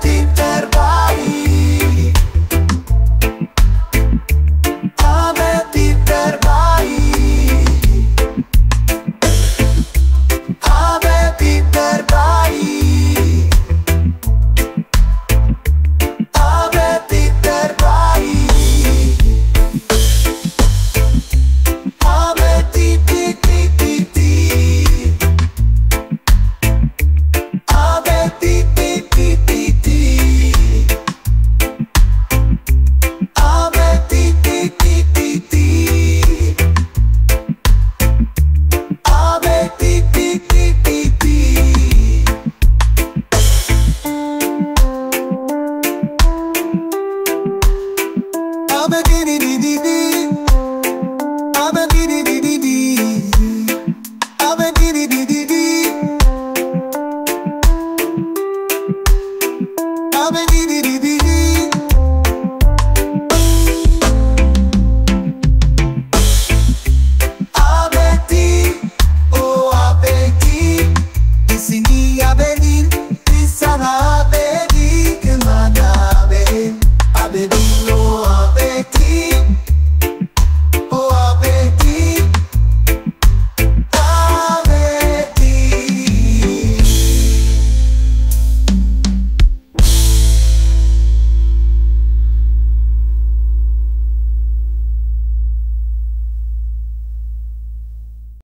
deep I've been di di di di di.